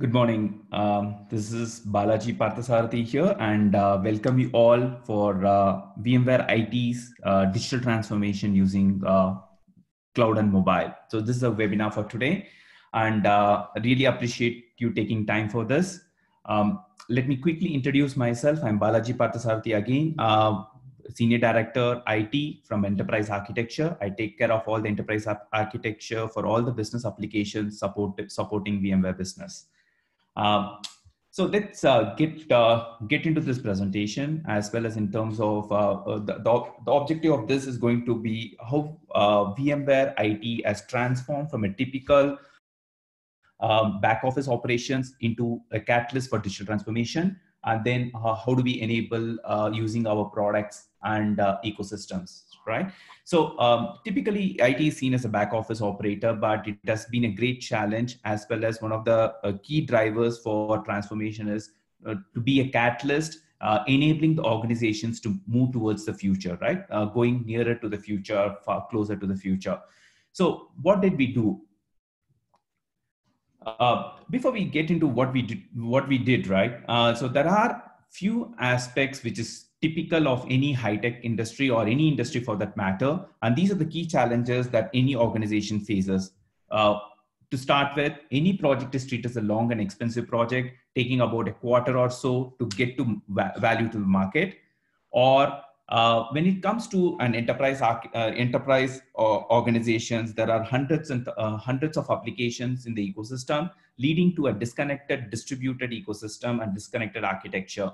Good morning. Um, this is Balaji Parthasarathy here, and uh, welcome you all for uh, VMware IT's uh, digital transformation using uh, cloud and mobile. So this is a webinar for today, and uh, really appreciate you taking time for this. Um, let me quickly introduce myself. I'm Balaji Parthasarathy again, uh, Senior Director IT from Enterprise Architecture. I take care of all the enterprise architecture for all the business applications support, supporting VMware Business. Um, so let's uh, get uh, get into this presentation as well as in terms of uh, uh the, the, the, objective of this is going to be how uh, VMware IT has transformed from a typical um, back office operations into a catalyst for digital transformation and then uh, how do we enable using our products and ecosystems right? So um, typically IT is seen as a back office operator, but it has been a great challenge as well as one of the uh, key drivers for transformation is uh, to be a catalyst, uh, enabling the organizations to move towards the future, right? Uh, going nearer to the future, far closer to the future. So what did we do? Uh, before we get into what we did, what we did, right? Uh, so there are few aspects which is typical of any high-tech industry or any industry for that matter. And these are the key challenges that any organization faces. Uh, to start with, any project is treated as a long and expensive project, taking about a quarter or so to get to va value to the market. Or uh, when it comes to an enterprise uh, enterprise uh, organizations, there are hundreds and uh, hundreds of applications in the ecosystem, leading to a disconnected distributed ecosystem and disconnected architecture.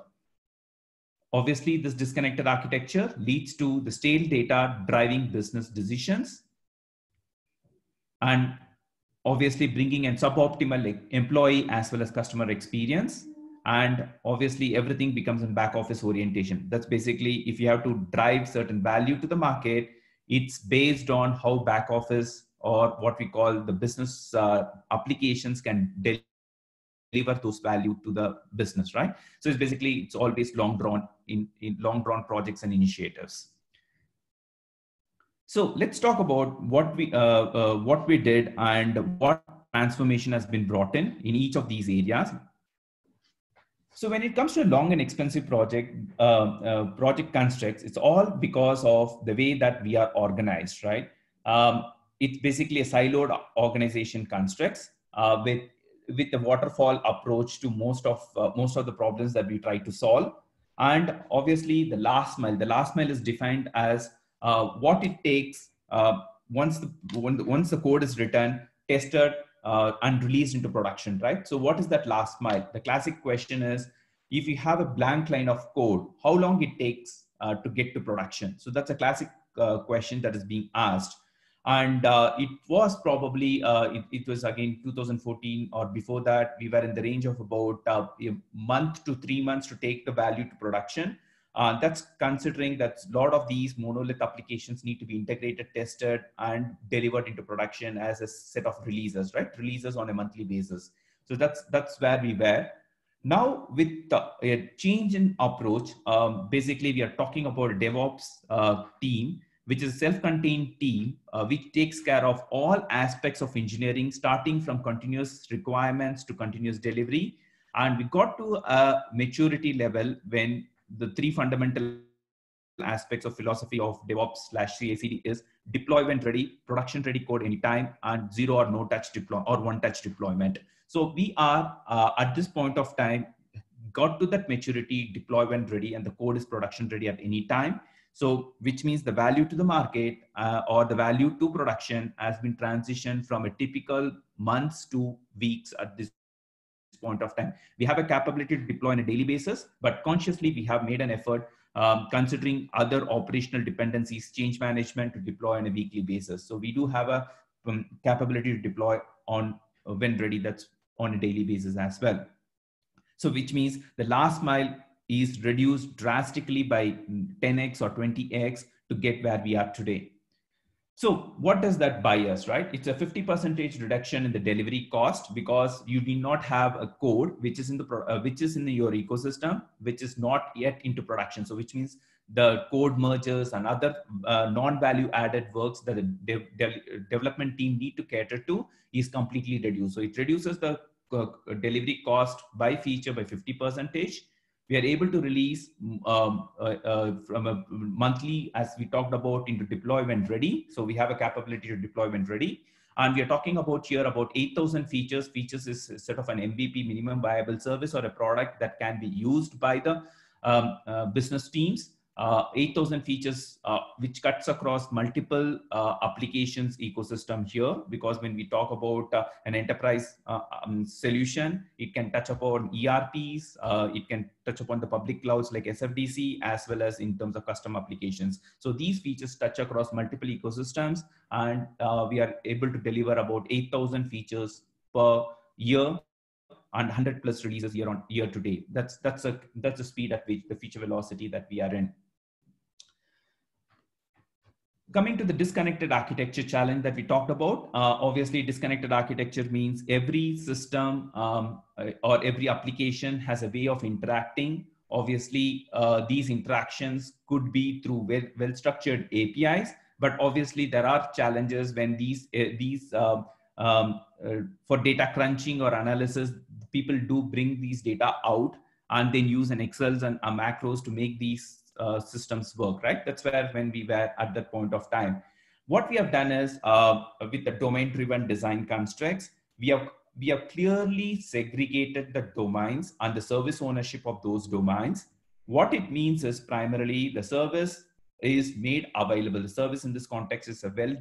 Obviously, this disconnected architecture leads to the stale data driving business decisions and obviously bringing in suboptimal employee as well as customer experience. And obviously everything becomes in back office orientation. That's basically if you have to drive certain value to the market, it's based on how back office or what we call the business uh, applications can deliver those value to the business, right? So it's basically, it's always long drawn in, in long drawn projects and initiatives. So let's talk about what we, uh, uh, what we did and what transformation has been brought in in each of these areas. So when it comes to a long and expensive project, uh, uh, project constructs, it's all because of the way that we are organized, right? Um, it's basically a siloed organization constructs uh, with with the waterfall approach to most of uh, most of the problems that we try to solve and obviously the last mile the last mile is defined as uh, what it takes uh, once the, once the code is written tested uh, and released into production right? So what is that last mile? The classic question is if you have a blank line of code how long it takes uh, to get to production? So that's a classic uh, question that is being asked. And uh, it was probably uh, it, it, was again 2014 or before that we were in the range of about uh, a month to three months to take the value to production uh, that's considering that a lot of these monolith applications need to be integrated tested and delivered into production as a set of releases right? Releases on a monthly basis. So that's that's where we were. Now with a change in approach um, basically we are talking about a devops uh, team which is a self-contained team uh, which takes care of all aspects of engineering, starting from continuous requirements to continuous delivery. And we got to a maturity level when the three fundamental aspects of philosophy of DevOps slash CI/CD is deployment ready, production ready code anytime, and zero or no touch deploy or one touch deployment. So we are uh, at this point of time got to that maturity, deployment ready, and the code is production ready at any time. So, which means the value to the market uh, or the value to production has been transitioned from a typical months to weeks at this point of time. We have a capability to deploy on a daily basis, but consciously we have made an effort um, considering other operational dependencies, change management to deploy on a weekly basis. So we do have a um, capability to deploy on uh, when ready, that's on a daily basis as well. So which means the last mile is reduced drastically by 10x or 20x to get where we are today. So what does that buy us, right? It's a 50 percentage reduction in the delivery cost because you do not have a code which is in the uh, which is in your ecosystem, which is not yet into production. So which means the code mergers and other uh, non-value added works that the de de development team need to cater to is completely reduced. So it reduces the uh, delivery cost by feature by 50 percentage. We are able to release um, uh, uh, from a monthly, as we talked about, into deployment ready. So we have a capability to deployment ready. And we are talking about here about 8,000 features. Features is sort of an MVP, minimum viable service, or a product that can be used by the um, uh, business teams uh, 8000 features uh, which cuts across multiple uh, applications ecosystem here because when we talk about uh, an enterprise uh, um, solution it can touch upon erps uh, it can touch upon the public clouds like sfdc as well as in terms of custom applications so these features touch across multiple ecosystems and we are able to deliver about 8000 features per year and 100 plus releases year on year to date. That's that's a that's the speed at which the feature velocity that we are in coming to the disconnected architecture challenge that we talked about, uh, obviously disconnected architecture means every system um, uh, or every application has a way of interacting. Obviously, uh, these interactions could be through well-structured APIs, but obviously there are challenges when these, uh, these um, um, uh, for data crunching or analysis, people do bring these data out and then use an excels and a macros to make these uh, systems work, right? That's where when we were at that point of time. What we have done is uh, with the domain-driven design constructs, we have we have clearly segregated the domains and the service ownership of those domains. What it means is primarily the service is made available. The service in this context is a well,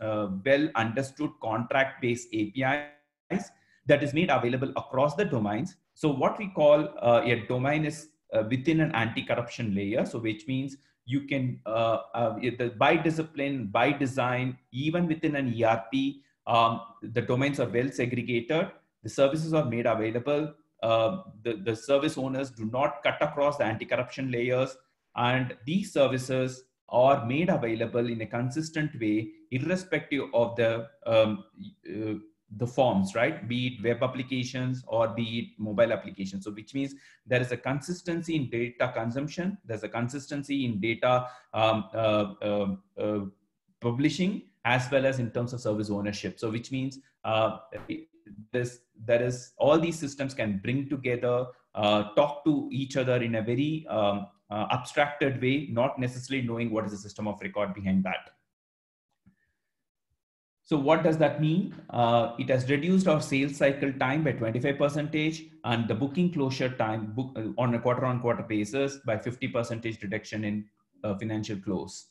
uh, well understood contract-based APIs that is made available across the domains. So what we call uh, a domain is within an anti-corruption layer. So which means you can, uh, uh, by discipline, by design, even within an ERP, um, the domains are well segregated. The services are made available. Uh, the, the service owners do not cut across the anti-corruption layers. And these services are made available in a consistent way, irrespective of the um, uh, the forms, right? Be it web applications or be it mobile applications. So which means there is a consistency in data consumption. There's a consistency in data um, uh, uh, uh, publishing as well as in terms of service ownership. So which means uh, this, there is all these systems can bring together, uh, talk to each other in a very um, abstracted way, not necessarily knowing what is the system of record behind that. So what does that mean? Uh, it has reduced our sales cycle time by 25 percentage and the booking closure time book, uh, on a quarter on quarter basis by 50 percentage reduction in uh, financial close.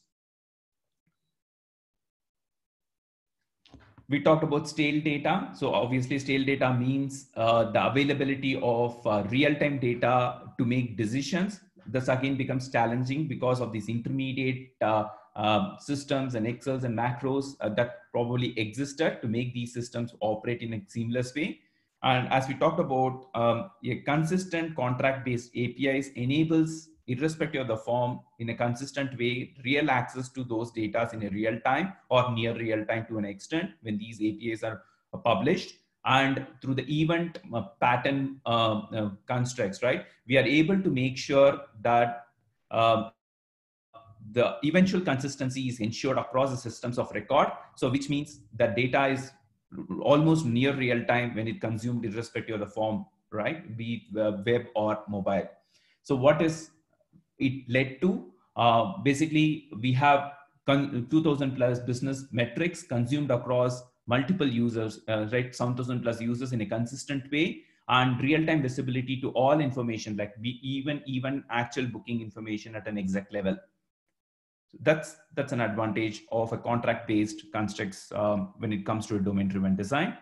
We talked about stale data. So obviously stale data means uh, the availability of uh, real-time data to make decisions. This again becomes challenging because of these intermediate uh, um, systems and Excels and macros uh, that probably existed to make these systems operate in a seamless way. And as we talked about, um, a consistent contract-based APIs enables, irrespective of the form, in a consistent way, real access to those data in a real time or near real time to an extent when these APIs are published. And through the event uh, pattern uh, uh, constructs, right, we are able to make sure that um, the eventual consistency is ensured across the systems of record. So which means that data is almost near real time when it consumed irrespective of the form, right? Be it web or mobile. So what is it led to? Uh, basically, we have 2000 plus business metrics consumed across multiple users, uh, right? 7000 plus users in a consistent way and real-time visibility to all information, like be even, even actual booking information at an exact level that's that's an advantage of a contract-based constructs um, when it comes to a domain-driven design.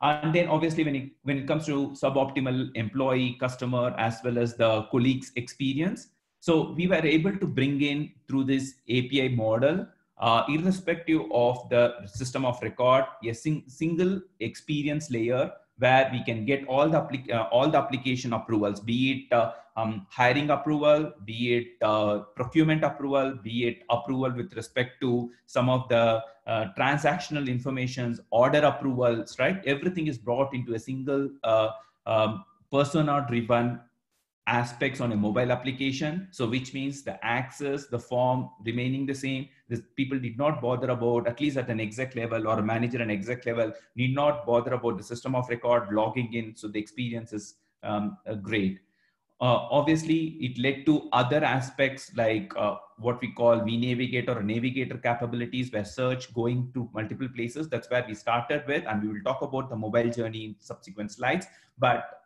And then obviously when it, when it comes to suboptimal employee, customer, as well as the colleagues experience. So we were able to bring in through this API model, uh, irrespective of the system of record, a sing single experience layer where we can get all the, uh, all the application approvals, be it uh, um, hiring approval, be it uh, procurement approval, be it approval with respect to some of the uh, transactional informations, order approvals, right? Everything is brought into a single uh, um, persona-driven aspects on a mobile application. So which means the access, the form remaining the same. The people did not bother about, at least at an exec level or a manager and exec level, need not bother about the system of record logging in. So the experience is um, uh, great. Uh, obviously, it led to other aspects like uh, what we call vNavigator or navigator capabilities, where search going to multiple places. That's where we started with, and we will talk about the mobile journey in subsequent slides. But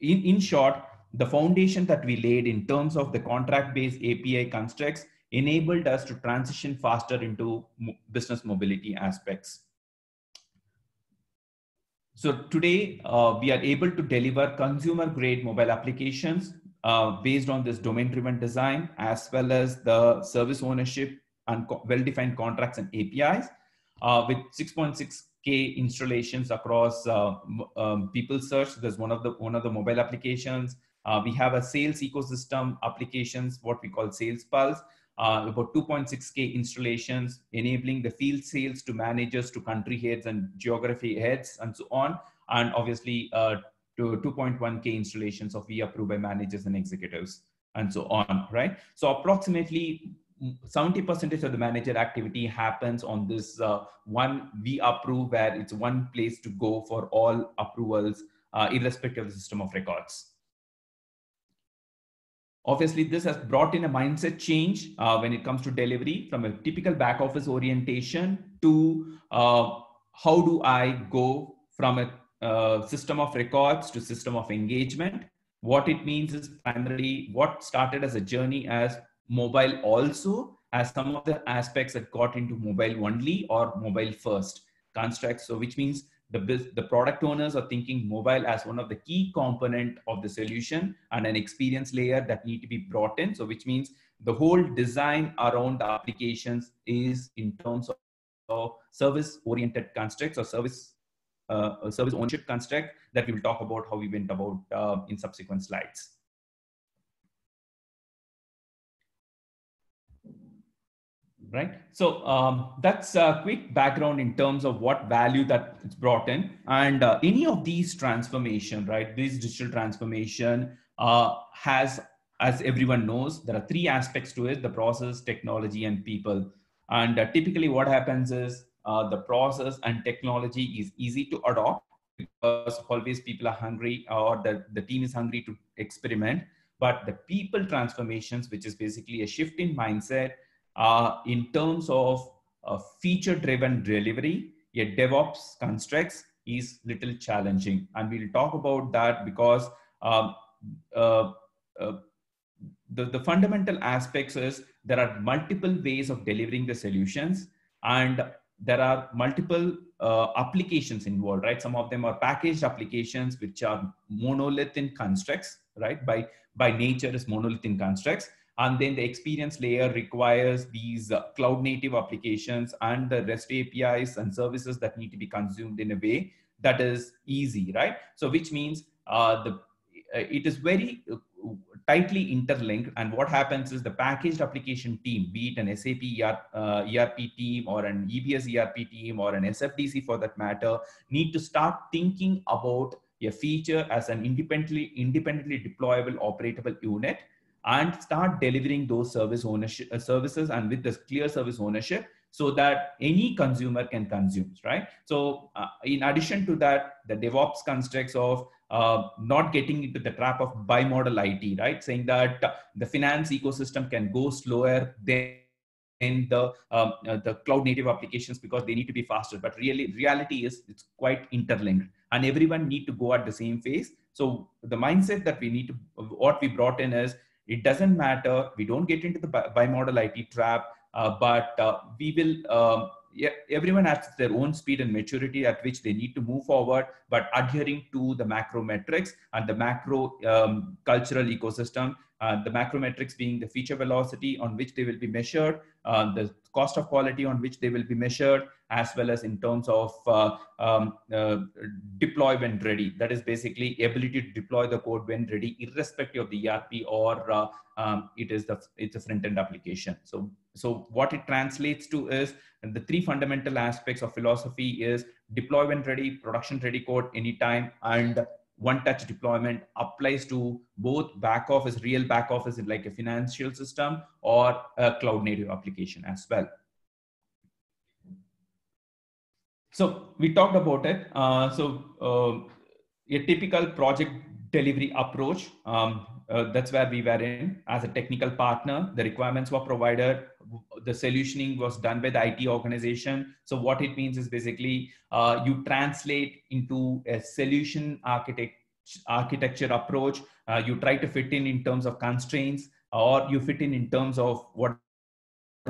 in, in short, the foundation that we laid in terms of the contract-based API constructs enabled us to transition faster into business mobility aspects. So today uh, we are able to deliver consumer grade mobile applications uh, based on this domain driven design as well as the service ownership and well-defined contracts and APIs uh, with 6.6k installations across uh, um, PeopleSearch. There's one of the one of the mobile applications. Uh, we have a sales ecosystem applications, what we call Sales Pulse, uh, about 2.6K installations, enabling the field sales to managers, to country heads and geography heads, and so on. And obviously, uh, to 2.1K installations of vApprove by managers and executives, and so on, right? So approximately 70% of the manager activity happens on this uh, one vApprove, where it's one place to go for all approvals, uh, irrespective of the system of records. Obviously, this has brought in a mindset change uh, when it comes to delivery from a typical back office orientation to uh, how do I go from a uh, system of records to system of engagement. What it means is primarily what started as a journey as mobile also as some of the aspects that got into mobile only or mobile first constructs. So which means the, the product owners are thinking mobile as one of the key component of the solution and an experience layer that need to be brought in. So which means the whole design around the applications is in terms of, of service oriented constructs or service uh, service ownership construct that we will talk about how we went about uh, in subsequent slides. Right? So um, that's a quick background in terms of what value that it's brought in. And uh, any of these transformation, right? This digital transformation uh, has, as everyone knows, there are three aspects to it, the process, technology, and people. And uh, typically what happens is uh, the process and technology is easy to adopt because always people are hungry or the, the team is hungry to experiment. But the people transformations, which is basically a shift in mindset, uh, in terms of uh, feature-driven delivery, a DevOps constructs is little challenging. And we'll talk about that because um, uh, uh, the, the fundamental aspects is there are multiple ways of delivering the solutions and there are multiple uh, applications involved, right? Some of them are packaged applications, which are monolithic constructs, right? By, by nature is monolithic constructs. And then the experience layer requires these uh, cloud native applications and the REST APIs and services that need to be consumed in a way that is easy, right? So which means uh, the uh, it is very uh, tightly interlinked. And what happens is the packaged application team, be it an SAP ER, uh, ERP team or an EBS ERP team or an SFDC for that matter, need to start thinking about a feature as an independently independently deployable operatable unit and start delivering those service ownership uh, services and with this clear service ownership so that any consumer can consume right? So uh, in addition to that the devops constructs of uh, not getting into the trap of bimodal it right? Saying that the finance ecosystem can go slower than in the um, uh, the cloud native applications because they need to be faster. But really reality is it's quite interlinked and everyone need to go at the same phase. So the mindset that we need to what we brought in is it doesn't matter. We don't get into the bimodal IT trap, uh, but uh, we will. Um, yeah, everyone has their own speed and maturity at which they need to move forward, but adhering to the macro metrics and the macro um, cultural ecosystem uh, the macro metrics being the feature velocity on which they will be measured, uh, the cost of quality on which they will be measured, as well as in terms of uh, um, uh, deploy when ready. That is basically ability to deploy the code when ready, irrespective of the ERP or uh, um, it is the it's a front end application. So so what it translates to is the three fundamental aspects of philosophy is deploy when ready, production ready code anytime, and one touch deployment applies to both back office, real back office like a financial system or a cloud native application as well. So we talked about it. Uh, so uh, a typical project delivery approach. Um, uh, that's where we were in as a technical partner. The requirements were provided. The solutioning was done by the IT organization. So what it means is basically uh, you translate into a solution architect architecture approach. Uh, you try to fit in in terms of constraints, or you fit in in terms of what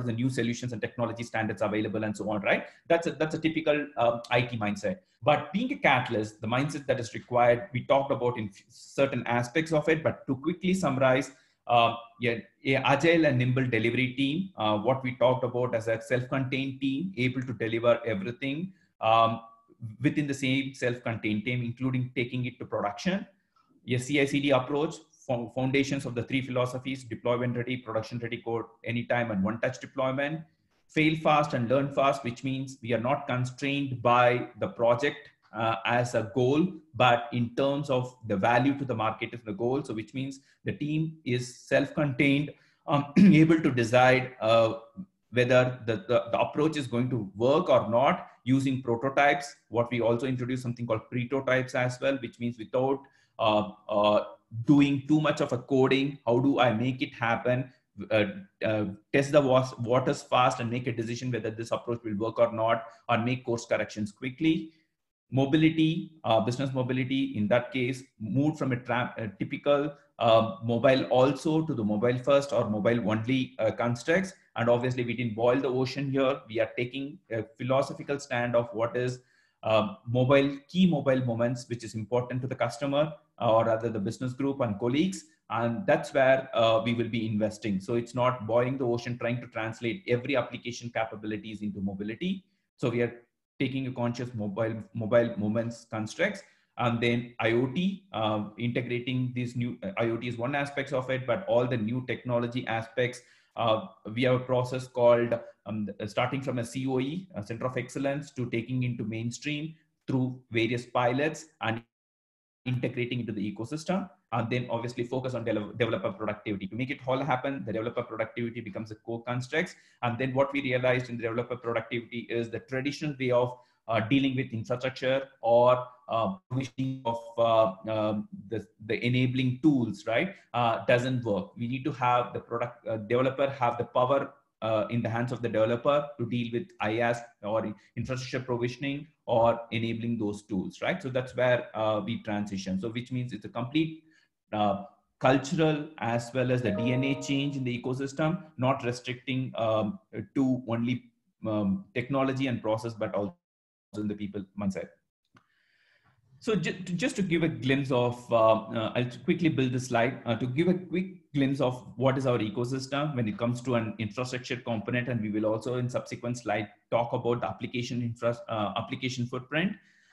the new solutions and technology standards available and so on, right? That's a, that's a typical um, IT mindset. But being a catalyst, the mindset that is required, we talked about in certain aspects of it, but to quickly summarize, uh, yeah, agile and nimble delivery team, uh, what we talked about as a self-contained team, able to deliver everything um, within the same self-contained team, including taking it to production. A CI/CD approach, foundations of the three philosophies, deployment ready, production ready code, anytime and one touch deployment, fail fast and learn fast, which means we are not constrained by the project uh, as a goal, but in terms of the value to the market is the goal. So which means the team is self-contained, um, able to decide uh, whether the, the, the, approach is going to work or not using prototypes. What we also introduce something called prototypes as well, which means without uh, uh doing too much of a coding how do i make it happen? Uh, uh, test the waters fast and make a decision whether this approach will work or not or make course corrections quickly. Mobility uh, business mobility in that case moved from a, a typical uh, mobile also to the mobile first or mobile only uh, constructs. And obviously we didn't boil the ocean here. We are taking a philosophical stand of what is uh, mobile key mobile moments which is important to the customer or rather the business group and colleagues and that's where uh, we will be investing. So it's not boiling the ocean trying to translate every application capabilities into mobility. So we are taking a conscious mobile mobile moments constructs and then iot uh, integrating these new uh, iot is one aspect of it but all the new technology aspects uh, we have a process called um, starting from a coe a center of excellence to taking into mainstream through various pilots and integrating into the ecosystem and then obviously focus on de developer productivity. To make it all happen the developer productivity becomes a core construct and then what we realized in the developer productivity is the traditional way of uh, dealing with infrastructure or uh, of uh, um, the, the enabling tools right uh, doesn't work. We need to have the product uh, developer have the power uh, in the hands of the developer to deal with IaaS or infrastructure provisioning or enabling those tools, right? So that's where uh, we transition. So which means it's a complete uh, cultural as well as the DNA change in the ecosystem, not restricting um, to only um, technology and process, but also in the people mindset. So just to give a glimpse of, uh, uh, I'll quickly build the slide uh, to give a quick glimpse of what is our ecosystem when it comes to an infrastructure component. And we will also in subsequent slide talk about the application infra uh, application footprint.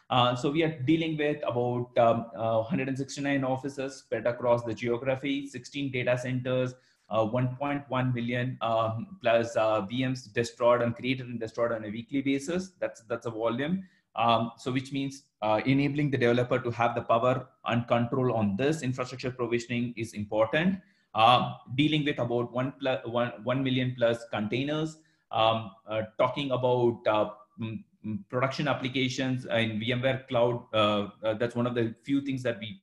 Uh, so we are dealing with about um, 169 uh, offices spread across the geography, 16 data centers, 1.1 million um, plus VMs destroyed and created and destroyed on a weekly basis. That's that's a volume. Um, so which means uh, enabling the developer to have the power and control on this infrastructure provisioning is important. Uh, dealing with about one, plus, one, 1 million plus containers, um, uh, talking about uh, production applications in VMware Cloud. Uh, uh, that's one of the few things that we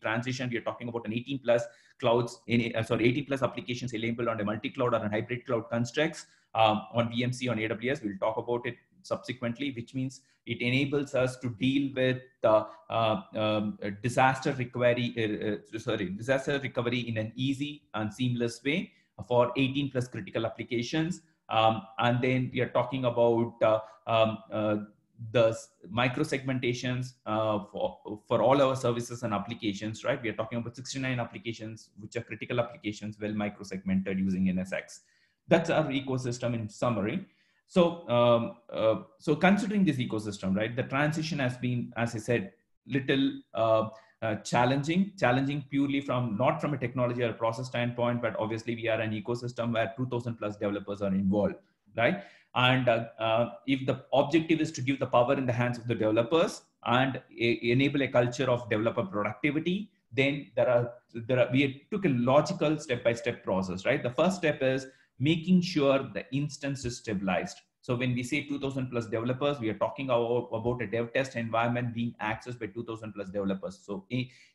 transition. We are talking about an 18 plus clouds, in, sorry, 18 plus applications enabled on a multi-cloud or a hybrid cloud constructs um, on VMC on AWS. We'll talk about it subsequently, which means it enables us to deal with uh, uh, disaster recovery, uh, uh, sorry, disaster recovery in an easy and seamless way for 18 plus critical applications. Um, and then we are talking about uh, um, uh, the micro segmentations for, for all our services and applications, right? We are talking about 69 applications, which are critical applications, well micro segmented using NSX. That's our ecosystem in summary. So, um, uh, so considering this ecosystem, right, the transition has been, as I said, little uh, uh, challenging, challenging purely from not from a technology or a process standpoint, but obviously we are an ecosystem where 2000 plus developers are involved, right? And uh, uh, if the objective is to give the power in the hands of the developers, and enable a culture of developer productivity then there are there are we took a logical step by step process right the first step is making sure the instance is stabilized so when we say 2000 plus developers, we are talking about, a dev test environment being accessed by 2000 plus developers. So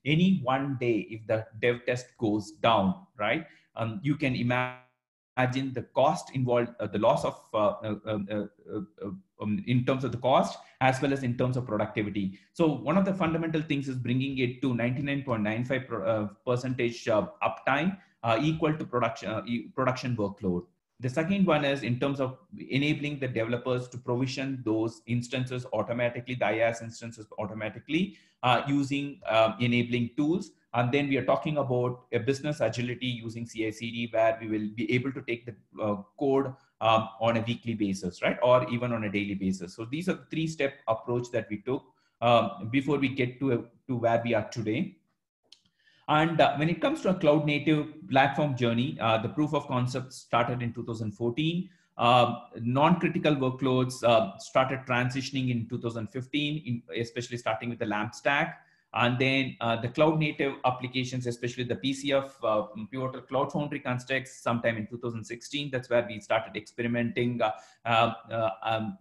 any one day, if the dev test goes down, right, um, you can imagine the cost involved, uh, the loss of, uh, uh, um, uh, uh um, in terms of the cost, as well as in terms of productivity. So one of the fundamental things is bringing it to 99.95 uh, percentage uptime equal to production, production workload. The second one is in terms of enabling the developers to provision those instances automatically, the IaaS instances automatically uh, using um, enabling tools. And then we are talking about a business agility using CI/CD, where we will be able to take the uh, code um, on a weekly basis, right, or even on a daily basis. So these are the three-step approach that we took um, before we get to to where we are today. And uh, when it comes to a cloud native platform journey, uh, the proof of concept started in 2014. Uh, non-critical workloads uh, started transitioning in 2015, in, especially starting with the LAMP stack. And then uh, the cloud native applications, especially the PCF uh, Pivotal Cloud Foundry constructs sometime in 2016. That's where we started experimenting um,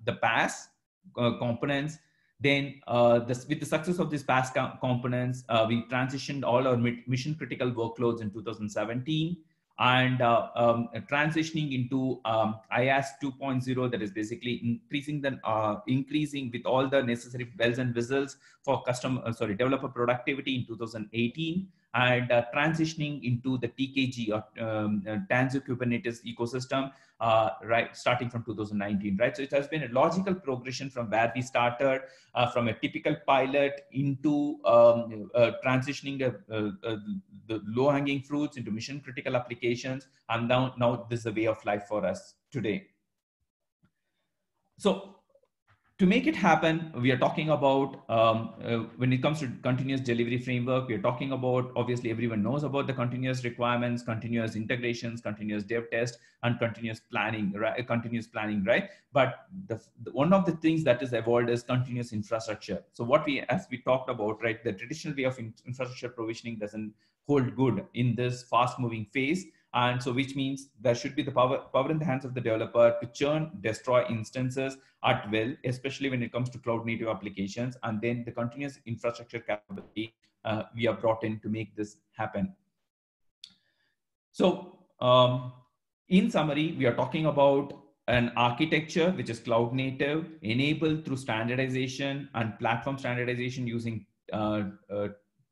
the PaaS components then uh, this, with the success of these PaaS components, uh, we transitioned all our mission critical workloads in 2017 and uh, um, transitioning into um, IaaS 2.0 that is basically increasing the uh, increasing with all the necessary bells and whistles for customer uh, sorry developer productivity in 2018 and uh, transitioning into the TKG or um, Tanzu Kubernetes ecosystem, uh, right, starting from 2019, right? So it has been a logical progression from where we started, uh, from a typical pilot into um, uh, transitioning uh, the low-hanging fruits into mission-critical applications, and now now this is a way of life for us today. So to make it happen, we are talking about um, uh, when it comes to continuous delivery framework, we are talking about obviously everyone knows about the continuous requirements, continuous integrations, continuous dev test, and continuous planning, right? Continuous planning, right? But the, the, one of the things that is evolved is continuous infrastructure. So what we, as we talked about, right, the traditional way of in, infrastructure provisioning doesn't hold good in this fast-moving phase and so, which means there should be the power, power in the hands of the developer to churn, destroy instances at will, especially when it comes to cloud native applications. And then the continuous infrastructure capability uh, we are brought in to make this happen. So um, in summary, we are talking about an architecture which is cloud native, enabled through standardization and platform standardization using uh, uh,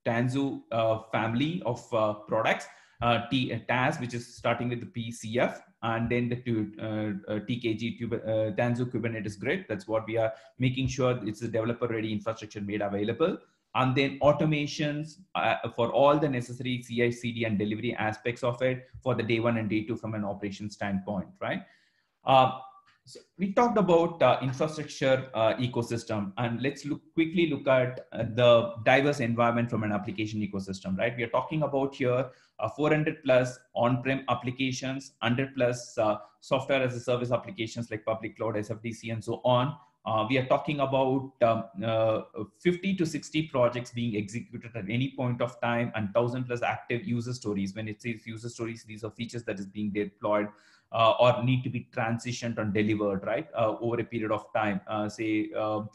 Tanzu uh, family of uh, products uh, T, uh, TAS, which is starting with the PCF, and then the uh, uh, TKG, uh, Tanzu Kubernetes Grid. That's what we are making sure it's a developer ready infrastructure made available. And then automations uh, for all the necessary CI, CD, and delivery aspects of it for the day one and day two from an operation standpoint, right? So we talked about uh, infrastructure uh, ecosystem, and let's look quickly look at uh, the diverse environment from an application ecosystem. Right, we are talking about here uh, 400 plus on-prem applications, 100 plus uh, software as a service applications like public cloud, SFDC, and so on. Uh, we are talking about um, 50 to 60 projects being executed at any point of time and 1000 plus active user stories. When it says user stories, these are features that is being deployed uh, or need to be transitioned and delivered right uh, over a period of time uh, say um,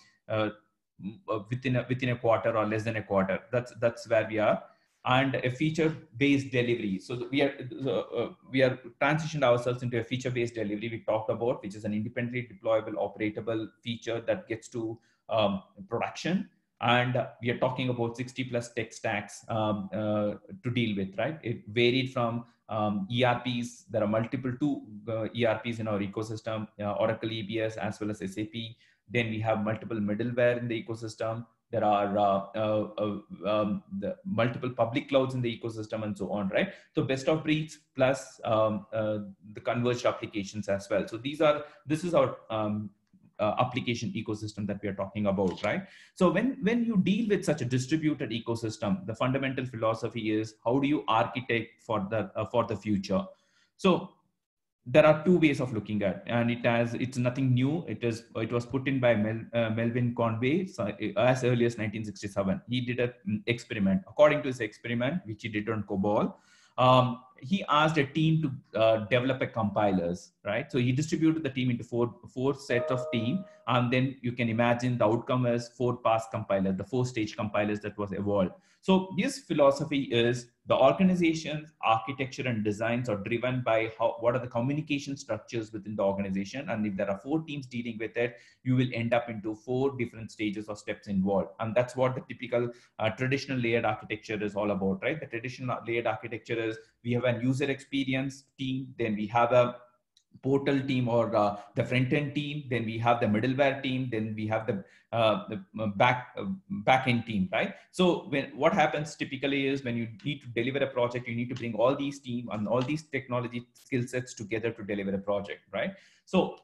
within a, within a quarter or less than a quarter. That's that's where we are. And a feature based delivery. So we are uh, we are transitioned ourselves into a feature based delivery we talked about which is an independently deployable operatable feature that gets to um, production and we are talking about 60 plus tech stacks um, uh, to deal with right it varied from um, ERPs. There are multiple two uh, ERPs in our ecosystem, uh, Oracle EBS as well as SAP. Then we have multiple middleware in the ecosystem. There are uh, uh, uh, um, the multiple public clouds in the ecosystem and so on, right? So best of breeds plus um, the converged applications as well. So these are, this is our um, uh, application ecosystem that we are talking about, right? So when, when you deal with such a distributed ecosystem, the fundamental philosophy is how do you architect for the, uh, for the future? So there are two ways of looking at and it has it's nothing new it is it was put in by Mel, uh, melvin conway as early as 1967 he did an experiment according to his experiment which he did on cobol um, he asked a team to uh, develop a compilers right? So he distributed the team into four four sets of team and then you can imagine the outcome is four pass compiler the four stage compilers that was evolved so this philosophy is the organization's architecture and designs are driven by how, what are the communication structures within the organization. And if there are four teams dealing with it, you will end up into four different stages or steps involved. And that's what the typical uh, traditional layered architecture is all about, right? The traditional layered architecture is we have a user experience team, then we have a portal team or uh, the front end team then we have the middleware team then we have the, uh, the uh, back uh, back end team right? So when what happens typically is when you need to deliver a project you need to bring all these team and all these technology skill sets together to deliver a project right? So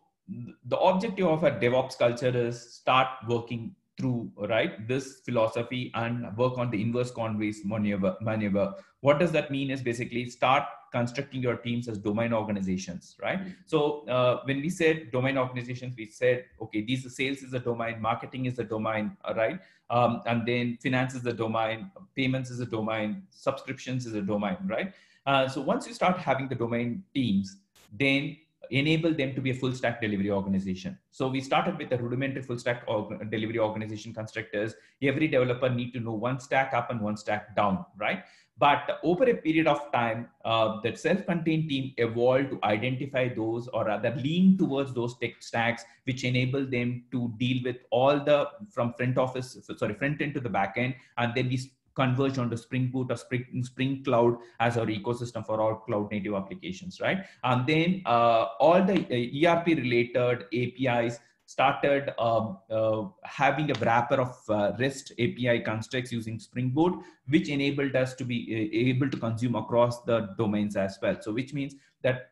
the objective of a devops culture is start working through right this philosophy and work on the inverse conway's maneuver maneuver. What does that mean is basically start constructing your teams as domain organizations right mm-hmm. so uh, when we said domain organizations we said okay these sales is a domain marketing is a domain right um, and then finance is a domain payments is a domain subscriptions is a domain right uh, so once you start having the domain teams then enable them to be a full stack delivery organization. So we started with a rudimentary full stack org- delivery organization constructors. Every developer need to know one stack up and one stack down, right? But over a period of time, uh, the self-contained team evolved to identify those or rather lean towards those tech stacks, which enable them to deal with all the from front office, sorry, front end to the back end. And then we converge onto Spring Boot or Spring, Spring Cloud as our ecosystem for all cloud native applications, right? And then uh, all the uh, ERP related APIs started um, uh, having a wrapper of uh, REST API constructs using Spring Boot, which enabled us to be uh, able to consume across the domains as well. So, which means that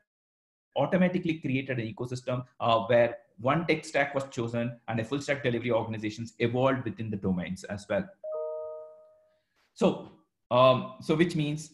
automatically created an ecosystem uh, where one tech stack was chosen and a full stack delivery organizations evolved within the domains as well. So, um, so which means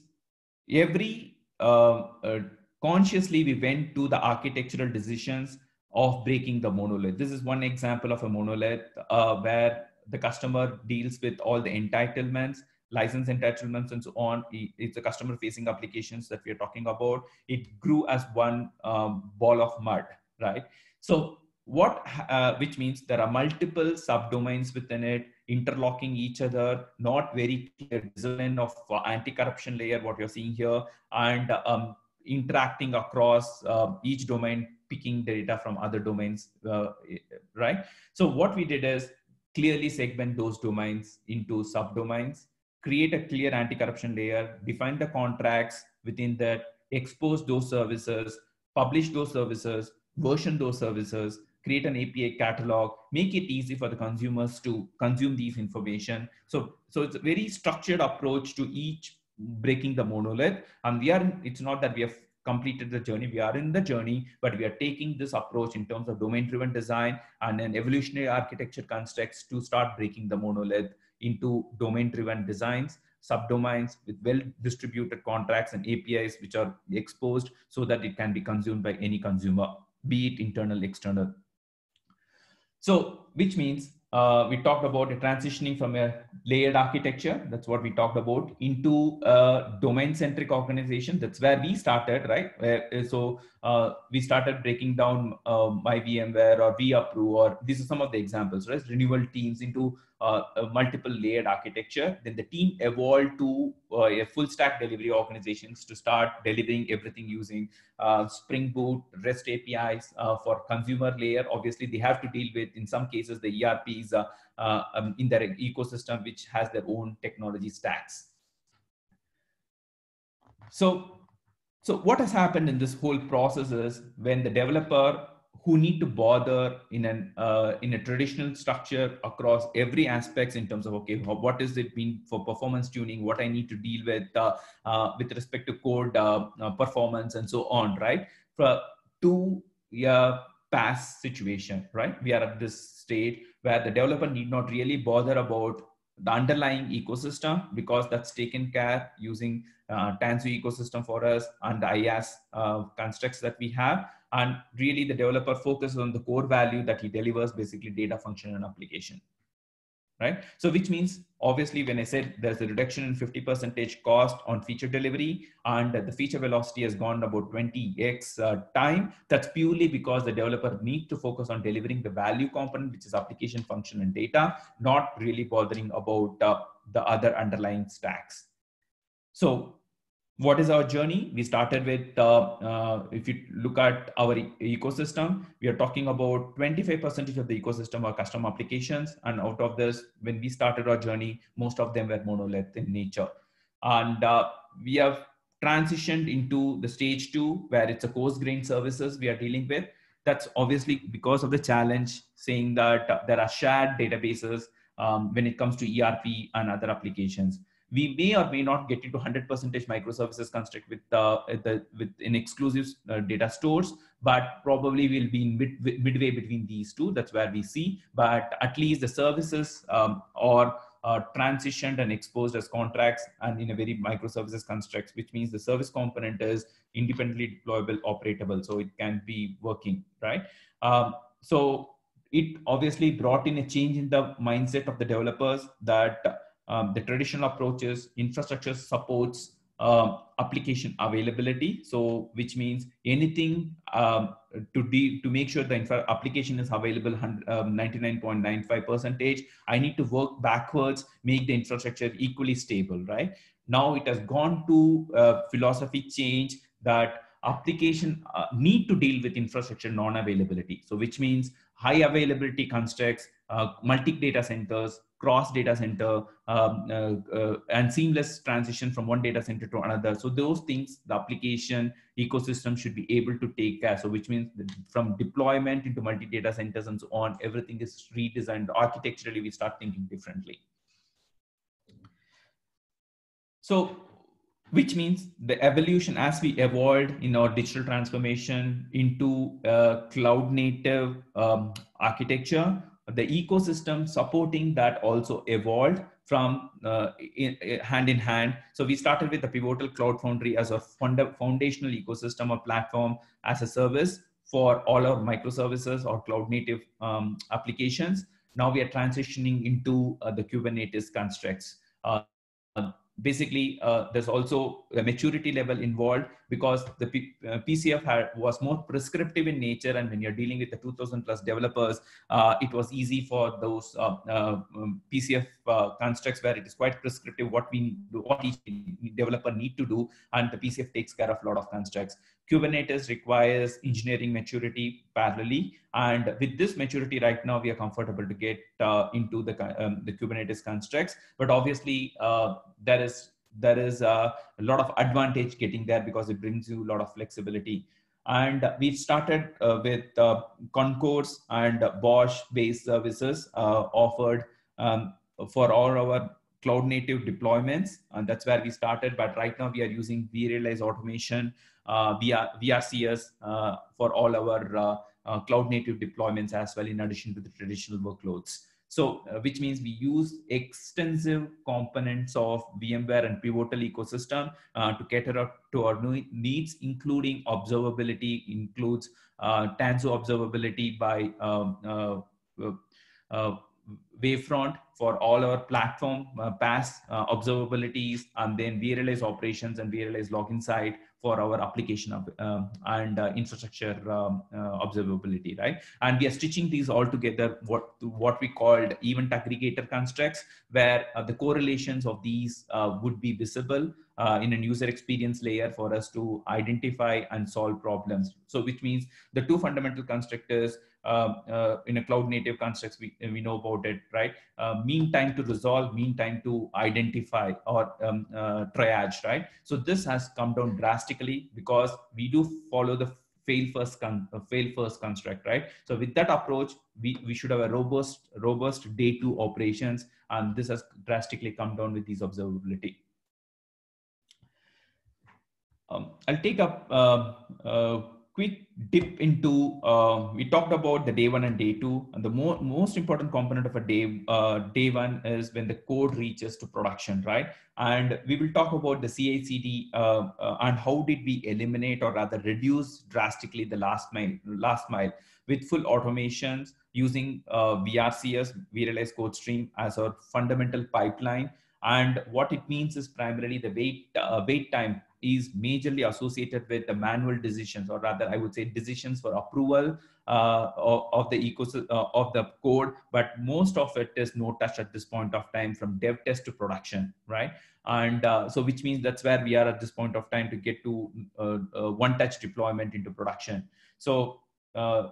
every uh, uh, consciously we went to the architectural decisions of breaking the monolith. This is one example of a monolith uh, where the customer deals with all the entitlements, license entitlements, and so on. It's the customer facing applications that we are talking about. It grew as one um, ball of mud, right? So what, uh, which means there are multiple subdomains within it interlocking each other, not very clear design of anti-corruption layer, what you're seeing here, and um, interacting across uh, each domain, picking data from other domains, uh, right? So what we did is clearly segment those domains into subdomains, create a clear anti-corruption layer, define the contracts within that, expose those services, publish those services, version those services, create an API catalog, make it easy for the consumers to consume these information. So, so it's a very structured approach to each breaking the monolith. And we are, it's not that we have completed the journey. We are in the journey, but we are taking this approach in terms of domain driven design and an evolutionary architecture constructs to start breaking the monolith into domain driven designs subdomains with well distributed contracts and APIs which are exposed so that it can be consumed by any consumer, be it internal, external, so, which means uh, we talked about transitioning from a layered architecture. That's what we talked about into a domain-centric organization. That's where we started, right? Where, uh, so uh, we started breaking down uh, my VMware or vApprove, or these are some of the examples, right? Renewal teams into uh, multiple layered architecture. Then the team evolved to uh, a full stack delivery organizations to start delivering everything using uh, Spring Boot, REST APIs uh, for consumer layer. Obviously, they have to deal with, in some cases, the ERPs uh, uh, um, in their ecosystem, which has their own technology stacks. So, so what has happened in this whole process is when the developer who need to bother in an uh, in a traditional structure across every aspects in terms of okay what does it mean for performance tuning? What i need to deal with uh, uh, with respect to code uh, uh, performance and so on right? For to yeah pass situation right? We are at this state where the developer need not really bother about the underlying ecosystem because that's taken care using uh, Tanzu ecosystem for us and the uh, constructs that we have. And really the developer focuses on the core value that he delivers, basically data function and application right? So which means obviously when I said there's a reduction in 50 percentage cost on feature delivery and the feature velocity has gone about 20x uh, time, that's purely because the developer needs to focus on delivering the value component, which is application function and data, not really bothering about uh, the other underlying stacks. So what is our journey? We started with, uh, uh, if you look at our e ecosystem, we are talking about 25% of the ecosystem are custom applications. And out of this, when we started our journey, most of them were monolith in nature. And uh, we have transitioned into the stage two, where it's a coarse grain services we are dealing with. That's obviously because of the challenge saying that there are shared databases um, when it comes to ERP and other applications we may or may not get into 100% microservices construct with uh, the with in exclusive uh, data stores but probably we'll be in mid, midway between these two. That's where we see. But at least the services um, are uh, transitioned and exposed as contracts and in a very microservices constructs which means the service component is independently deployable operatable so it can be working right? Um, so it obviously brought in a change in the mindset of the developers that um, the traditional approaches, infrastructure supports um, application availability. So, which means anything um, to de- to make sure the infra- application is available 99.95 um, percentage. I need to work backwards, make the infrastructure equally stable. Right now, it has gone to uh, philosophy change that application uh, need to deal with infrastructure non-availability. So, which means high availability constructs, uh, multi data centers, cross data center um, uh, uh, and seamless transition from one data center to another. So those things the application ecosystem should be able to take care. So which means from deployment into multi data centers and so on everything is redesigned. Architecturally we start thinking differently. So which means the evolution as we evolved in our digital transformation into cloud native um, architecture the ecosystem supporting that also evolved from uh, in, in, hand in hand. So we started with the Pivotal Cloud Foundry as a funda- foundational ecosystem or platform as a service for all our microservices or cloud native um, applications. Now we are transitioning into uh, the Kubernetes constructs. Uh, basically uh, there's also a maturity level involved because the P- uh, pcf had, was more prescriptive in nature and when you're dealing with the 2000 plus developers uh, it was easy for those uh, uh, um, pcf uh, constructs where it is quite prescriptive what we what each developer need to do and the pcf takes care of a lot of constructs. Kubernetes requires engineering maturity parallelly and with this maturity right now we are comfortable to get into the, um, the kubernetes constructs. But obviously there is there is a, lot of advantage getting there because it brings you a lot of flexibility. And we started uh, with uh, Concourse and BOSH based services uh, offered um, for all our cloud native deployments. And that's where we started. But right now we are using vRealize automation, uh, VR, VRCS uh, for all our uh, cloud native deployments as well, in addition to the traditional workloads. So, uh, which means we use extensive components of VMware and Pivotal ecosystem uh, to cater to our needs, including observability, includes uh, Tanzu observability by um, uh, uh, uh, Wavefront for all our platform uh, PaaS observabilities, and then vRealize operations and vRealize Log Insight for our application of, um, and uh, infrastructure um, uh, observability, right? And we are stitching these all together, what what we called event aggregator constructs, where uh, the correlations of these uh, would be visible uh, in a user experience layer for us to identify and solve problems. So, which means the two fundamental constructors in a cloud native constructs, we, we know about it, right? Uh, mean time to resolve, mean time to identify or um, uh, triage, right? So this has come down drastically because we do follow the fail first con- uh, fail first construct, right? So with that approach, we, we should have a robust robust day two operations, and this has drastically come down with these observability. Um, I'll take up uh, uh, quick dip into uh, we talked about the day one and day two. And the more, most important component of a day uh, day one is when the code reaches to production right? And we will talk about the CI/CD uh, uh, and how did we eliminate or rather reduce drastically the last mile last mile with full automations using uh, VRCS vRealize Code Stream as our fundamental pipeline and what it means is primarily the wait uh, wait time is majorly associated with the manual decisions, or rather, I would say decisions for approval uh, of, of, the ecosystem uh, of the code. But most of it is no touch at this point of time from dev test to production, right? And uh, so, which means that's where we are at this point of time to get to uh, uh, one touch deployment into production. So, uh,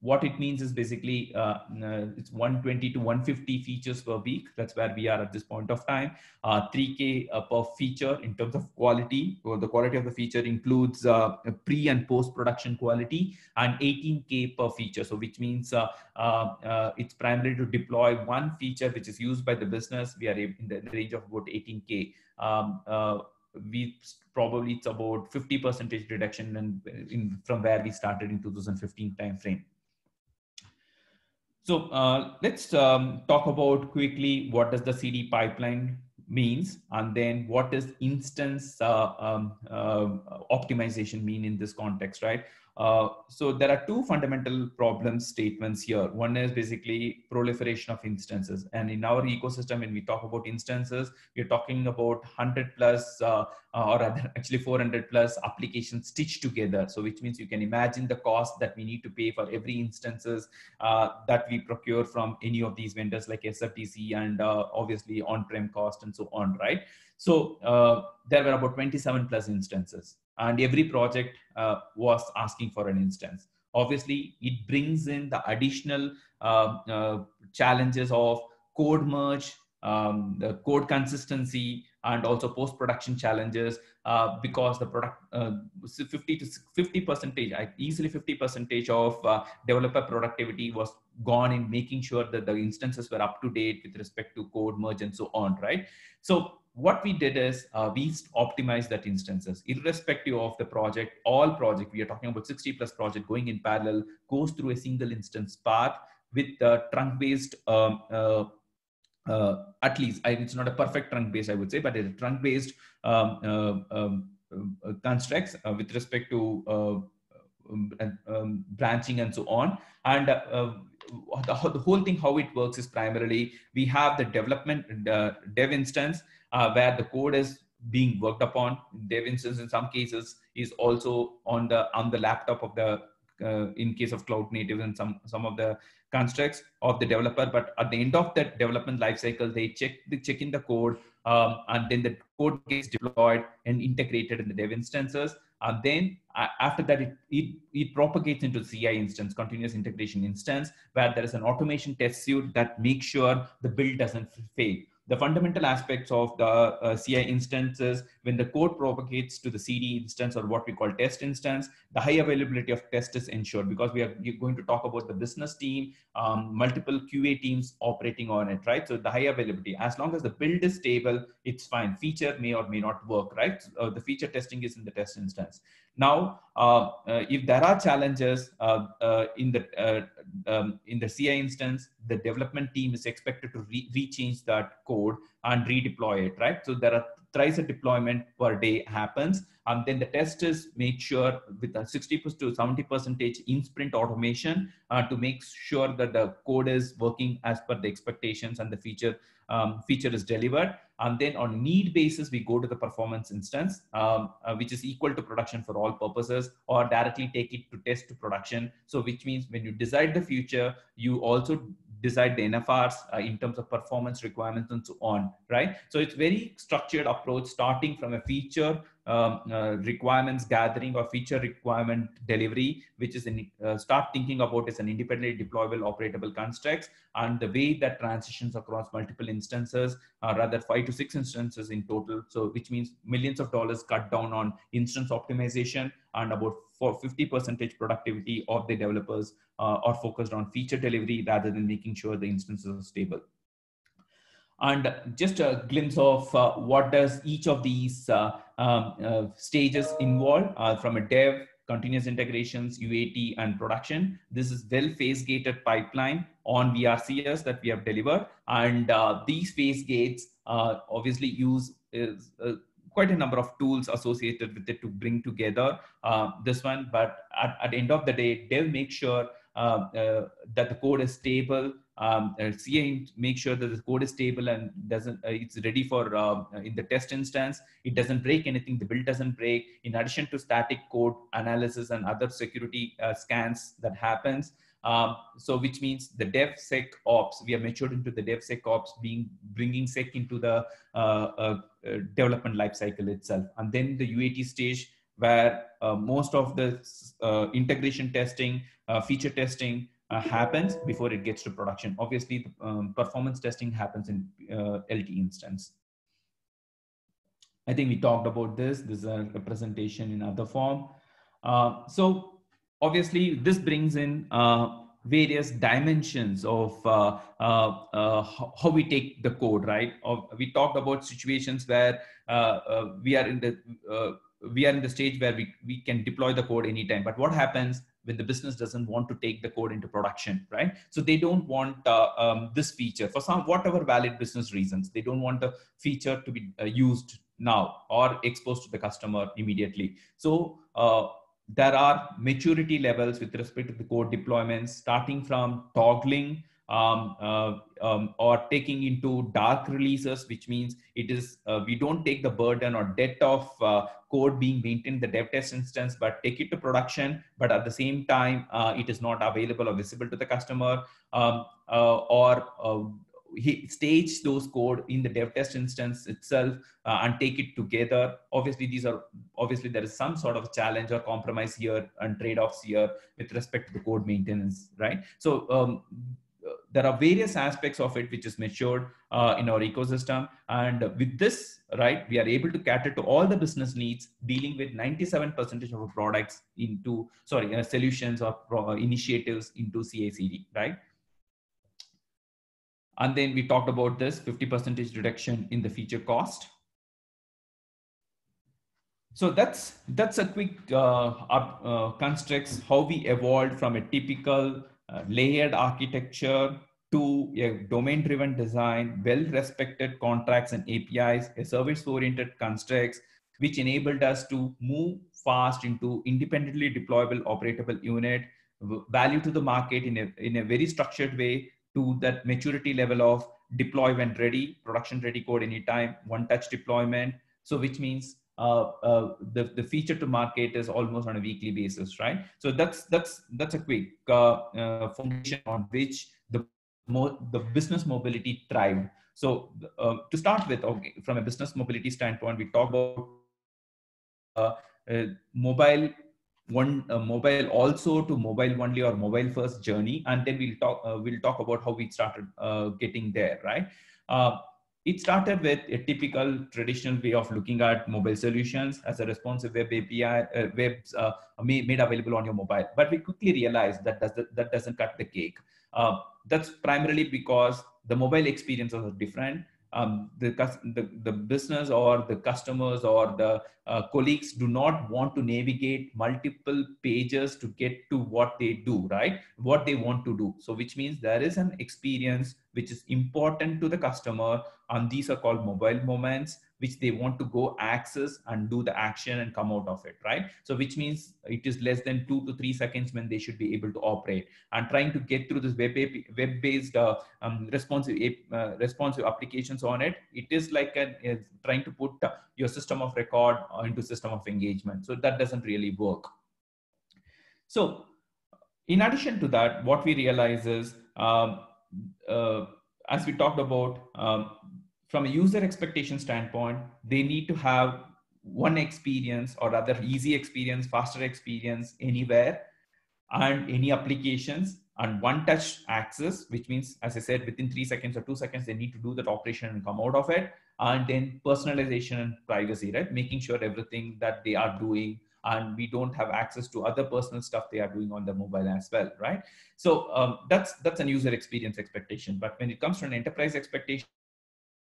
what it means is basically uh, uh it's 120 to 150 features per week. That's where we are at this point of time. Uh, 3K uh, per feature in terms of quality. Well, the quality of the feature includes uh, pre and post production quality and 18K per feature. So which means it's primarily to deploy one feature which is used by the business. We are in the range of about 18K. Um, we probably it's about 50 percentage reduction in, in, from where we started in 2015 timeframe. So uh, let's um, talk about quickly what does the CD pipeline means and then what does instance uh, um, uh, optimization mean in this context, right? Uh, so there are two fundamental problem statements here. One is basically proliferation of instances. And in our ecosystem, when we talk about instances, we're talking about 100 plus uh, uh, or actually 400 plus applications stitched together. So which means you can imagine the cost that we need to pay for every instances uh, that we procure from any of these vendors like SFDC and uh, obviously on-prem cost and so on, right? So there were about 27 plus instances and every project uh, was asking for an instance. Obviously, it brings in the additional uh, uh, challenges of code merge, um, the code consistency, and also post-production challenges uh, because the product uh, 50 to 50 percentage, easily 50 percentage of uh, developer productivity was gone in making sure that the instances were up to date with respect to code merge and so on, right? So what we did is uh, we optimized that instances irrespective of the project all project we are talking about 60 plus project going in parallel goes through a single instance path with the trunk based um, uh, uh, at least I, it's not a perfect trunk based i would say but it's a trunk based um, uh, um, uh, constructs uh, with respect to um, um, branching and so on and the, whole thing how it works is primarily we have the development dev instance where the code is being worked upon. Dev instance in some cases is also on the on the laptop of the uh, in case of cloud native and some some of the constructs of the developer. But at the end of that development lifecycle, they check they check in the code um, and then the code gets deployed and integrated in the dev instances. And then uh, after that, it, it, it propagates into CI instance, continuous integration instance, where there is an automation test suite that makes sure the build doesn't fail the fundamental aspects of the uh, CI instances, when the code propagates to the CD instance or what we call test instance, the high availability of test is ensured because we are going to talk about the business team, um, multiple QA teams operating on it, right? So the high availability, as long as the build is stable, it's fine. Feature may or may not work, right? Uh, the feature testing is in the test instance. Now, uh, uh, if there are challenges uh, uh in the uh, um, in the CI instance, the development team is expected to re rechange that code and redeploy it, right? So there are thrice a deployment per day happens. And then the test is made sure with a 60 to 70 percentage in sprint automation uh, to make sure that the code is working as per the expectations and the feature um, feature is delivered. And then on need basis, we go to the performance instance, um, uh, which is equal to production for all purposes, or directly take it to test to production. So which means when you decide the future, you also decide the NFRs uh, in terms of performance requirements and so on, right? So it's very structured approach starting from a feature um, uh, requirements gathering or feature requirement delivery, which is in, uh, start thinking about as an independently deployable operatable constructs and the way that transitions across multiple instances, uh, rather five to six instances in total. So which means millions of dollars cut down on instance optimization and about for 50 percentage productivity of the developers uh, are focused on feature delivery rather than making sure the instances are stable and just a glimpse of uh, what does each of these uh, um, uh, stages involve uh, from a dev continuous integrations, UAT, and production. This is well phase gated pipeline on VRCS that we have delivered. And uh, these phase gates obviously use is, quite a number of tools associated with it to bring together uh, this one. But at, at the end of the day, they'll make sure that the code is stable. Um, uh, CA make sure that the code is stable and doesn't it's ready for in the test instance. It doesn't break anything. The build doesn't break. In addition to static code analysis and other security scans that happens, um, so which means the DevSecOps, we are matured into the DevSecOps being bringing sec into the uh, uh, development lifecycle itself. And then the UAT stage where uh, most of the integration testing uh, feature testing uh, happens before it gets to production. Obviously, the, um, performance testing happens in uh, LT instance. I think we talked about this. This is a representation in other form. Uh, so obviously, this brings in uh, various dimensions of uh, how we take the code, right? we talked about situations where we are in the we are in the stage where we, we can deploy the code anytime. But what happens when the business doesn't want to take the code into production, right? So they don't want uh, um, this feature for some whatever valid business reasons. They don't want the feature to be uh, used now or exposed to the customer immediately. So uh, there are maturity levels with respect to the code deployments, starting from toggling um, uh, um, or taking into dark releases, which means it is uh, we don't take the burden or debt of uh, code being maintained in the dev test instance, but take it to production. But at the same time, uh, it is not available or visible to the customer, um, uh, or uh, he stage those code in the dev test instance itself uh, and take it together. Obviously these are obviously there is some sort of challenge or compromise here and trade-offs here with respect to the code maintenance right? So um, there are various aspects of it which is matured uh, in our ecosystem. And with this, right, we are able to cater to all the business needs, dealing with 97% of our products into, sorry, uh, solutions or uh, initiatives into CI/CD, right? And then we talked about this 50% reduction in the feature cost. So that's that's a quick uh, uh, constructs how we evolved from a typical uh, layered architecture to a domain driven design, well respected contracts and APIs, a service oriented constructs, which enabled us to move fast into independently deployable operatable unit, value to the market in a, in a very structured way to that maturity level of deploy when ready, production ready code anytime, one touch deployment. So which means uh, uh, the, the feature to market is almost on a weekly basis, right? So that's that's that's a quick uh, uh foundation on which the mo- the business mobility thrived. So uh, to start with, okay, from a business mobility standpoint, we talk about mobile one mobile also to mobile only or mobile first journey, and then we'll talk we'll talk about how we started getting there, right? It started with a typical traditional way of looking at mobile solutions as a responsive web API, uh, webs uh, made, available on your mobile. But we quickly realized that does, that doesn't cut the cake. Uh, that's primarily because the mobile experiences are different um, the, the, the business or the customers or the uh, colleagues do not want to navigate multiple pages to get to what they do, right? What they want to do. So, which means there is an experience which is important to the customer, and these are called mobile moments which they want to go access and do the action and come out of it, right? So which means it is less than two to three seconds when they should be able to operate. And trying to get through this web-based uh, um, responsive uh, responsive applications on it, it is like a, trying to put uh, your system of record into system of engagement. So that doesn't really work. So in addition to that, what we realize is, um, uh, as we talked about, um, from a user expectation standpoint, they need to have one experience or rather easy experience, faster experience anywhere and any applications and one touch access, which means, as I said, within three seconds or two seconds, they need to do that operation and come out of it. And then personalization and privacy, right? Making sure everything that they are doing and we don't have access to other personal stuff they are doing on the mobile as well, right? So um, that's that's an user experience expectation. But when it comes to an enterprise expectation,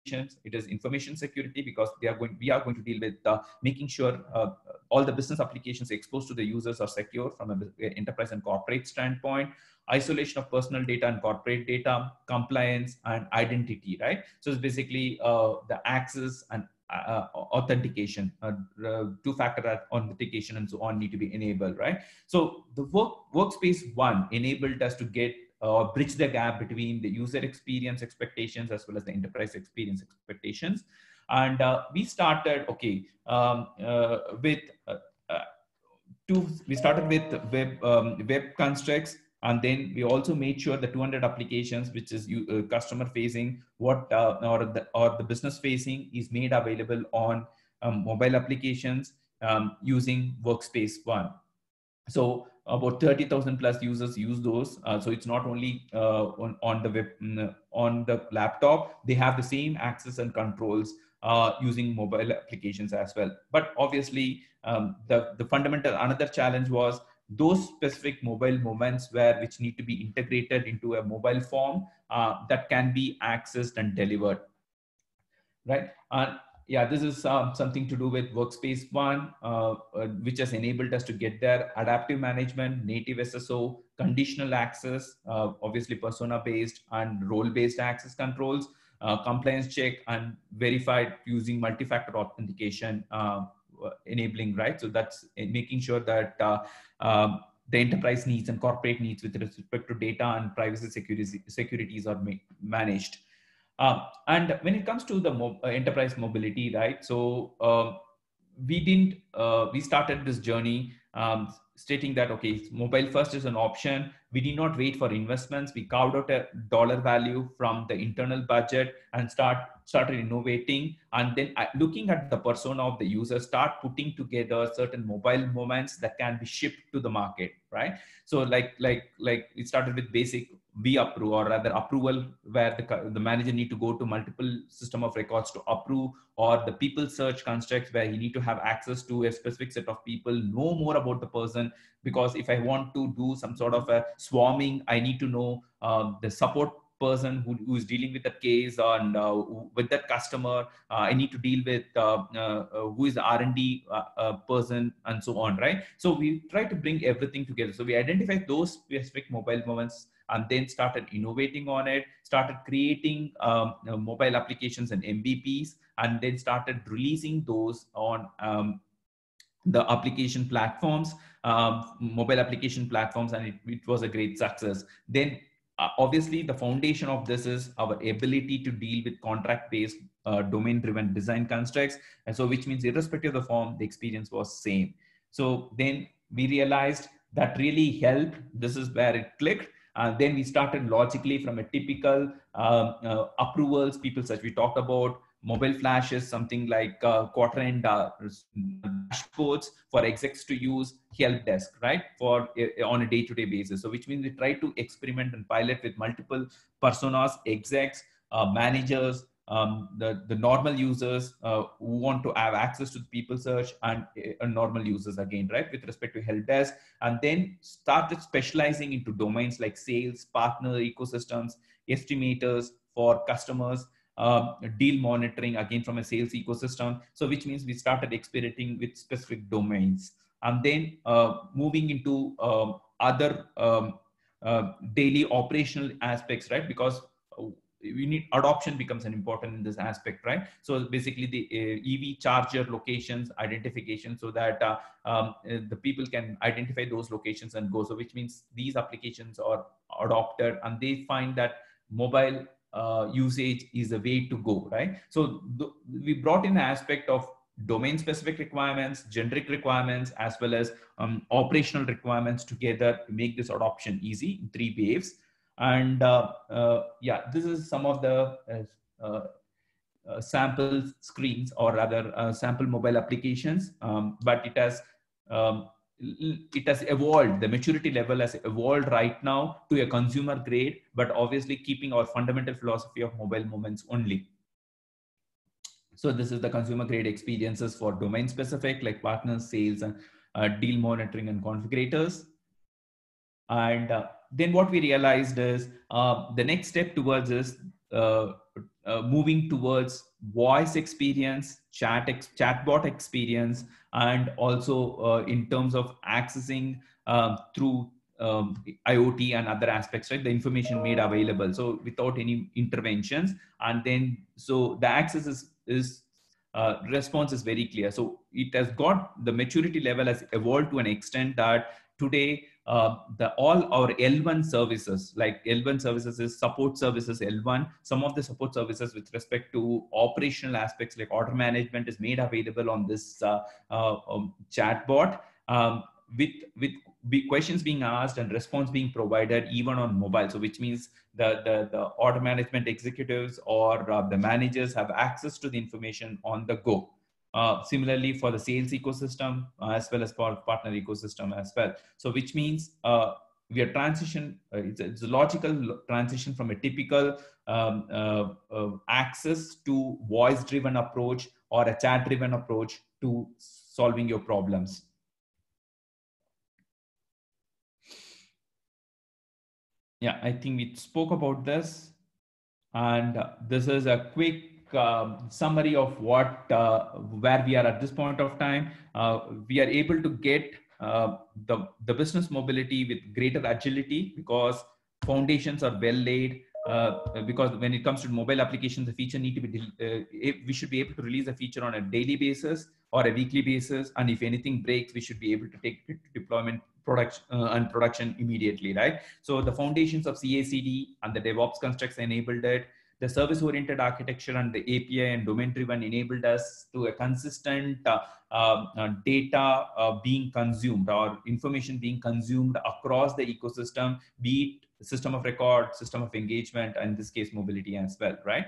it is information security because they are going we are going to deal with uh, making sure uh, all the business applications exposed to the users are secure from an enterprise and corporate standpoint. Isolation of personal data and corporate data compliance and identity right? So it's basically uh, the access and uh, authentication, uh, two-factor authentication, and so on need to be enabled, right? So the work workspace one enabled us to get uh, bridge the gap between the user experience expectations as well as the enterprise experience expectations. And uh, we started, okay, um, uh, with uh, uh, two, we started with web, um, web constructs and then we also made sure the 200 applications which is uh, customer facing what uh, or the or the business facing is made available on um, mobile applications um, using workspace one so about 30,000 plus users use those. Uh, so it's not only uh, on, on the web, mm, on the laptop, they have the same access and controls uh, using mobile applications as well. But obviously um, the, the fundamental, another challenge was those specific mobile moments where which need to be integrated into a mobile form uh, that can be accessed and delivered. Right. And yeah, this is um, something to do with Workspace ONE, uh, uh, which has enabled us to get there. Adaptive management, native SSO, conditional access, uh, obviously persona-based and role-based access controls, uh, compliance check, and verified using multi-factor authentication uh, enabling, right? So that's making sure that uh, um, the enterprise needs and corporate needs with respect to data and privacy security, securities are ma managed. Um, and when it comes to the mo uh, enterprise mobility, right? So um, we didn't, uh, we started this journey um, stating that, okay, mobile first is an option. We did not wait for investments. We carved out a dollar value from the internal budget and start started innovating and then uh, looking at the persona of the user, start putting together certain mobile moments that can be shipped to the market, right? So like, like, like it started with basic vApprove or rather approval where the, the manager need to go to multiple system of records to approve or the people search constructs where you need to have access to a specific set of people know more about the person because if i want to do some sort of a swarming i need to know uh, the support person who, who is dealing with the case and uh, with that customer uh, i need to deal with uh, uh, uh who is the r&d person and so on right so we try to bring everything together so we identify those specific mobile moments and then started innovating on it started creating um, mobile applications and mvps and then started releasing those on um, the application platforms, um, mobile application platforms, and it, it, was a great success. Then uh, obviously the foundation of this is our ability to deal with contract based uh, domain driven design constructs. And so which means irrespective of the form the experience was same. So then we realized that really helped. This is where it clicked. And then we started logically from a typical uh, uh approvals people such we talked about mobile flash is something like uh, quarter end uh, dashboards for execs to use help desk right for uh, on a day-to-day basis. So which means we try to experiment and pilot with multiple personas execs uh, managers um, the, the normal users uh, who want to have access to the people search and uh, normal users again, right, with respect to help desk, and then started specializing into domains like sales, partner ecosystems, estimators for customers, uh, deal monitoring again from a sales ecosystem. So which means we started experimenting with specific domains and then uh, moving into um, other um, uh, daily operational aspects, right? Because we need adoption becomes an important in this aspect, right? So basically the uh, EV charger locations identification so that uh, um, uh, the people can identify those locations and go. So which means these applications are adopted and they find that mobile uh, usage is the way to go, right? So we brought in an aspect of domain specific requirements, generic requirements, as well as um, operational requirements together to make this adoption easy in three waves. And uh, uh, yeah, this is some of the uh, uh, uh, sample screens or rather sample mobile applications, um, but it has um, it has evolved. The maturity level has evolved right now to a consumer grade but obviously keeping our fundamental philosophy of mobile moments only. So this is the consumer grade experiences for domain specific like partners sales and uh, deal monitoring and configurators. And uh, then what we realized is uh, the next step towards is uh, moving towards voice experience, chat ex- chatbot experience, and also uh, in terms of accessing uh, through um, IoT and other aspects, right? The information made available, so without any interventions, and then so the access is is uh, response is very clear. So it has got the maturity level has evolved to an extent that today uh, the all our L1 services, like L1 services is support services L1. Some of the support services with respect to operational aspects like order management is made available on this uh, uh, um, chatbot um, with with questions being asked and response being provided even on mobile. So which means the the, the order management executives or uh, the managers have access to the information on the go. Uh, similarly for the sales ecosystem uh, as well as for partner ecosystem as well. So which means uh, we are transition, uh, it's, a, it's, a, logical transition from a typical um, uh, access to voice driven approach or a chat driven approach to solving your problems. Yeah, I think we spoke about this and this is a quick um, summary of what uh, where we are at this point of time. Uh, we are able to get uh, the the business mobility with greater agility because foundations are well laid. Uh, because when it comes to mobile applications, the feature need to be uh, we should be able to release a feature on a daily basis or a weekly basis, and if anything breaks, we should be able to take it to deployment production uh, and production immediately, right? So the foundations of CI/CD and the DevOps constructs enabled it the service oriented architecture and the API and domain driven enabled us to a consistent uh, um, uh, data uh, being consumed or information being consumed across the ecosystem, be it system of record, system of engagement, and in this case, mobility as well, right?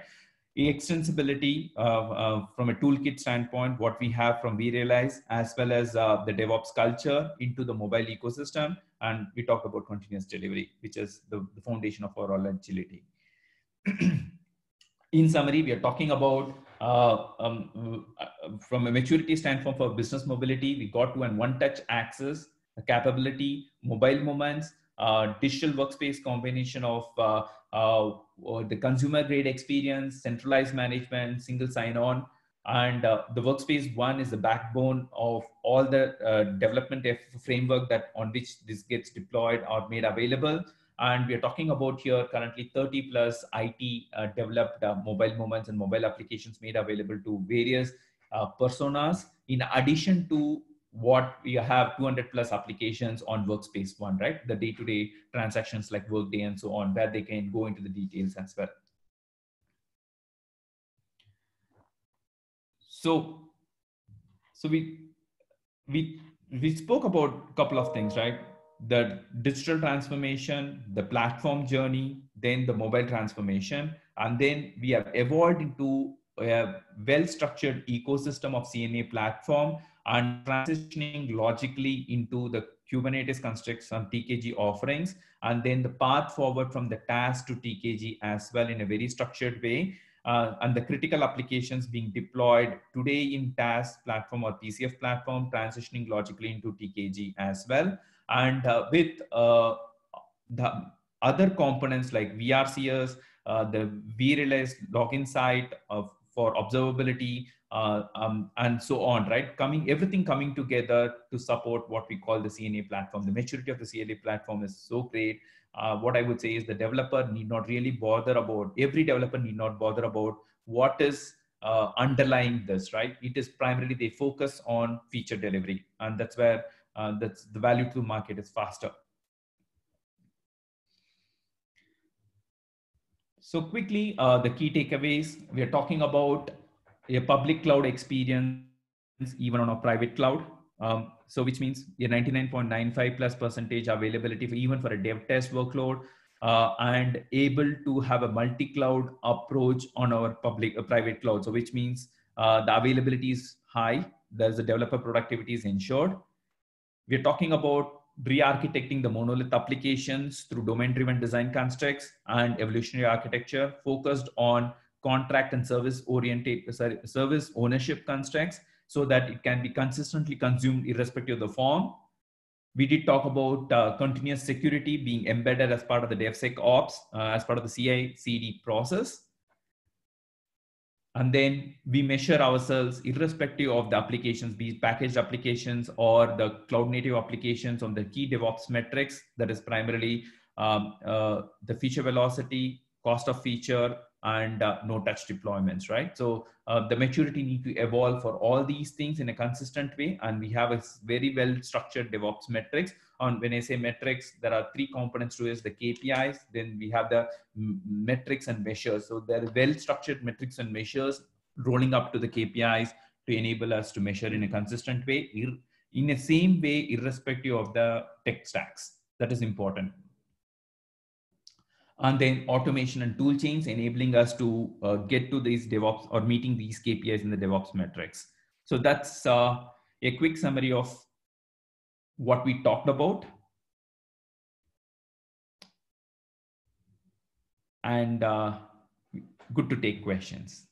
extensibility uh, uh, from a toolkit standpoint, what we have from vRealize, as well as uh, the DevOps culture into the mobile ecosystem. And we talk about continuous delivery, which is the, the foundation of our agility. in summary, we are talking about uh, um, uh, from a maturity standpoint for business mobility, we got to an one-touch access, capability, mobile moments, uh, digital workspace combination of uh, uh, the consumer grade experience, centralized management, single sign-on, and uh, the workspace one is the backbone of all the development framework that on which this gets deployed or made available. And we are talking about here currently 30 plus IT uh, developed uh, mobile moments and mobile applications made available to various uh, personas, in addition to what we have 200 plus applications on workspace one, right? The day-to-day transactions like workday and so on, where they can go into the details as well. So, so we, we, we spoke about a couple of things, right? The digital transformation, the platform journey, then the mobile transformation, and then we have evolved into a well-structured ecosystem of CNA platform and transitioning logically into the Kubernetes constructs and TKG offerings, and then the path forward from the TAS to TKG as well in a very structured way. Uh, and the critical applications being deployed today in TAS platform or PCF platform, transitioning logically into TKG as well and uh, with uh, the other components like VRCS, uh, the vRealize Log Insight for observability, um, and so on, right? Coming, everything coming together to support what we call the CNA platform. The maturity of the CNA platform is so great. Uh, what I would say is the developer need not really bother about, every developer need not bother about what is uh, underlying this, right? It is primarily they focus on feature delivery. And that's where uh, that's the value to the market is faster. So quickly, uh, the key takeaways, we are talking about a public cloud experience, even on a private cloud. Um, so which means a 99.95 plus percentage availability for even for a dev test workload uh, and able to have a multi-cloud approach on our public uh, private cloud. So which means uh, the availability is high. There's the developer productivity is ensured we're talking about re-architecting the monolith applications through domain-driven design constructs and evolutionary architecture focused on contract and service oriented service ownership constructs so that it can be consistently consumed irrespective of the form. We did talk about uh, continuous security being embedded as part of the DevSecOps, uh, as part of the CI/CD process. And then we measure ourselves irrespective of the applications, be packaged applications or the cloud native applications on the key DevOps metrics. That is primarily um, uh, the feature velocity, cost of feature, and uh, no touch deployments, right? So uh, the maturity need to evolve for all these things in a consistent way. And we have a very well structured DevOps metrics. On when I say metrics, there are three components to it, the KPIs, then we have the metrics and measures. So there are well structured metrics and measures rolling up to the KPIs to enable us to measure in a consistent way, in the same way, irrespective of the tech stacks. That is important and then automation and tool chains enabling us to uh, get to these DevOps or meeting these KPIs in the DevOps metrics. So that's uh, a quick summary of what we talked about. And uh, good to take questions.